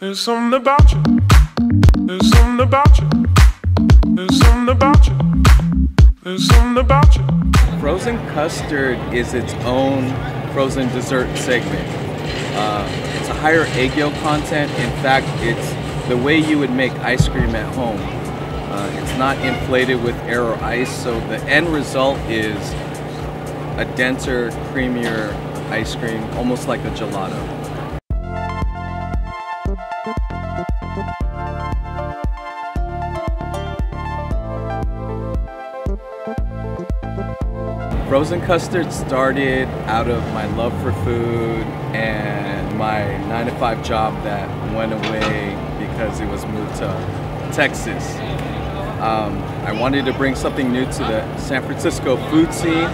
There's something about you. There's something about you. There's something about you. There's something about you. Frozen custard is its own frozen dessert segment. Uh, it's a higher egg yolk content. In fact, it's the way you would make ice cream at home. Uh, it's not inflated with air or ice, so the end result is a denser, creamier ice cream, almost like a gelato. Frozen Kuhsterd started out of my love for food and my 9 to 5 job that went away because it was moved to Texas. Um, I wanted to bring something new to the San Francisco food scene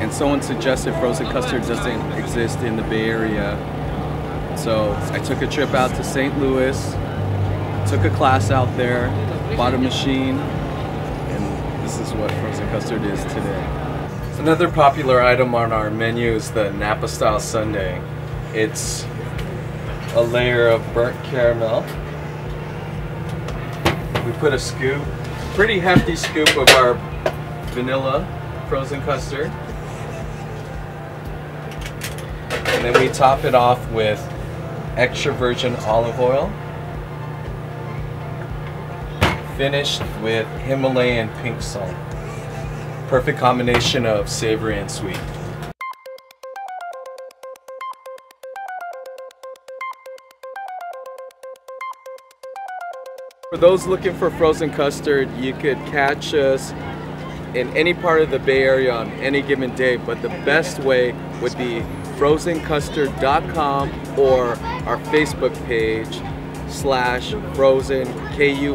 and someone suggested frozen custard doesn't exist in the Bay Area. So I took a trip out to St. Louis, took a class out there, bought a machine, this is what frozen custard is today. Another popular item on our menu is the Napa style sundae. It's a layer of burnt caramel. We put a scoop, pretty hefty scoop of our vanilla frozen custard. And then we top it off with extra virgin olive oil. Finished with Himalayan pink salt. Perfect combination of savory and sweet. For those looking for frozen custard, you could catch us in any part of the Bay Area on any given day, but the best way would be frozenkuhsterd.com or our Facebook page slash frozen K-U-H-S-T-E-R-D.